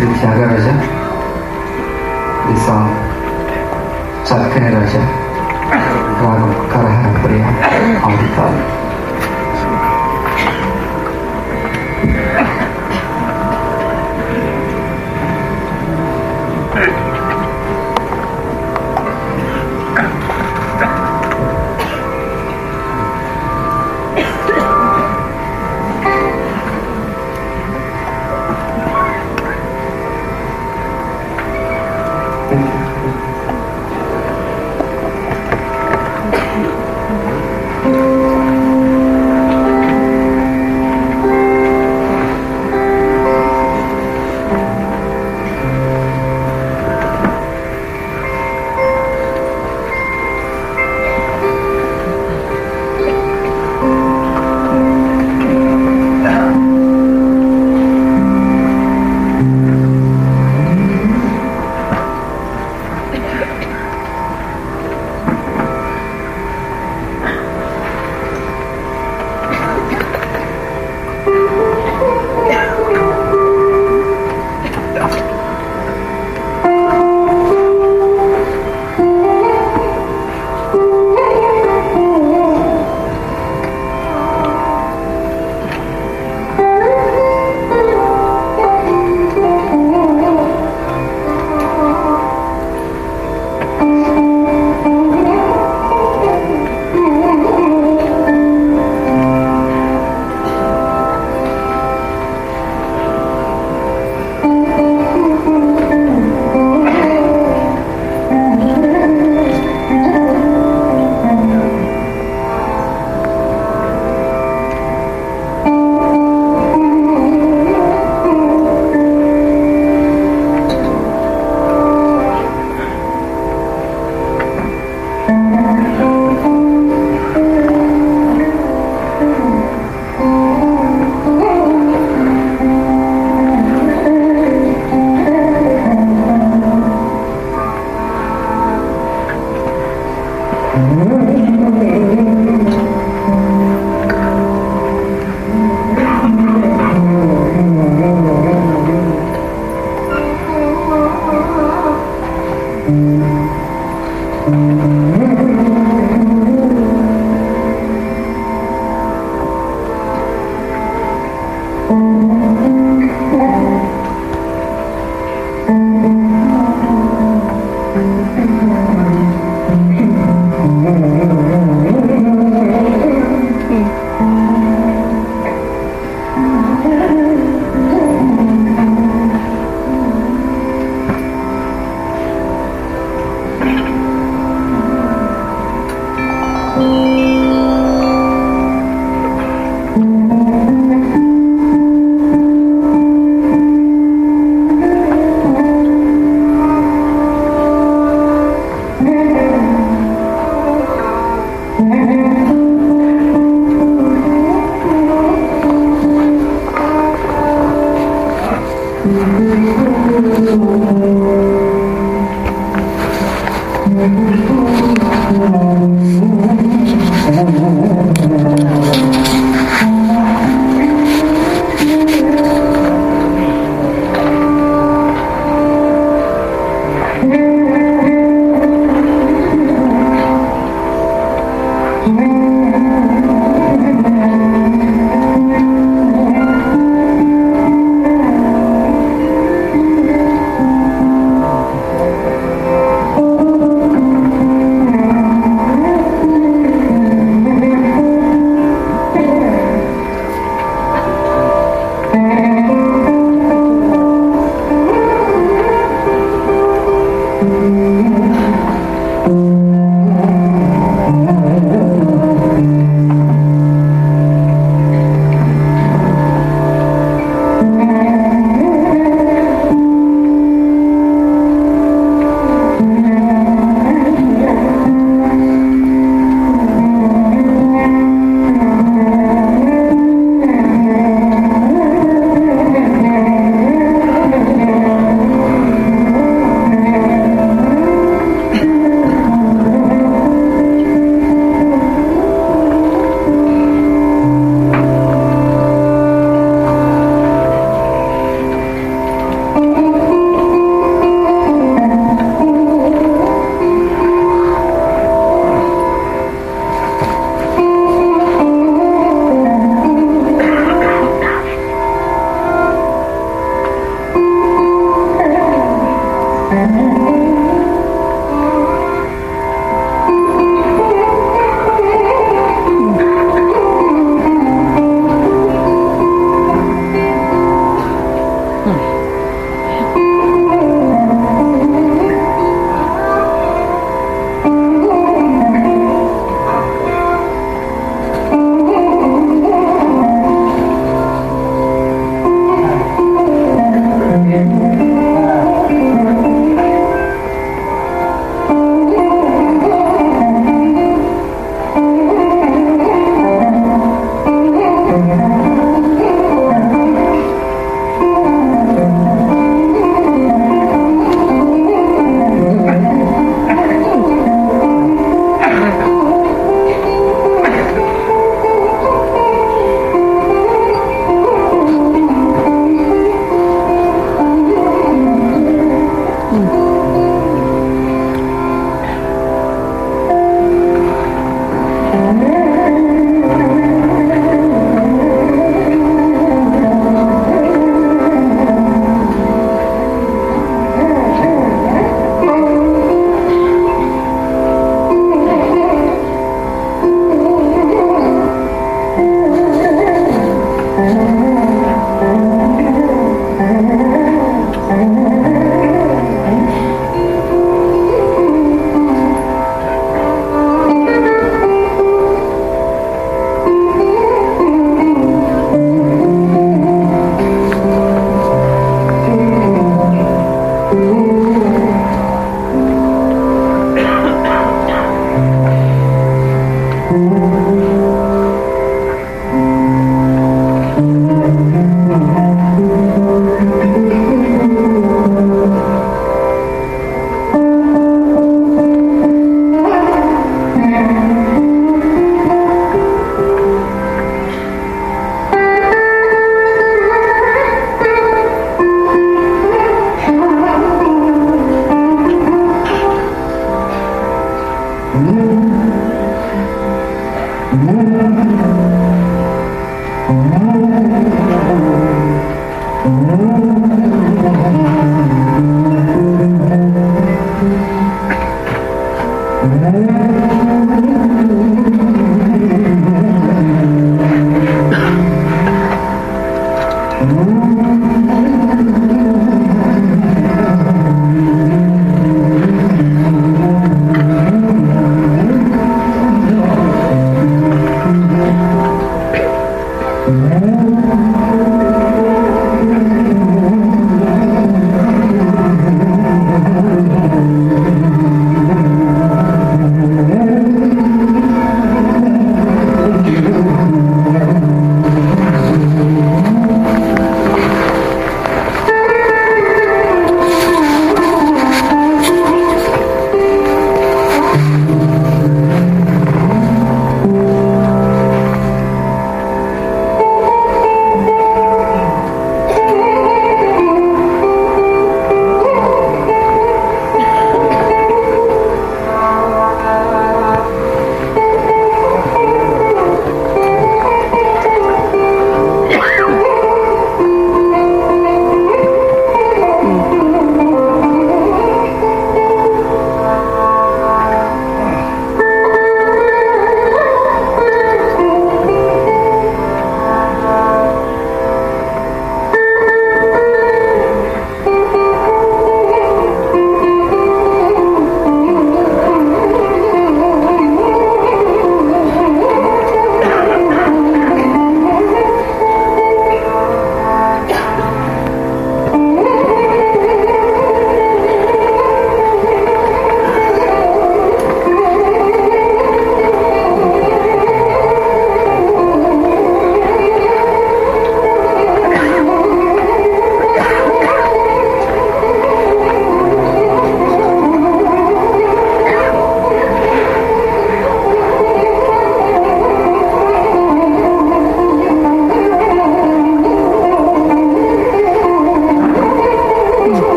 श्री त्यागराजा इसा चाकणे राजा।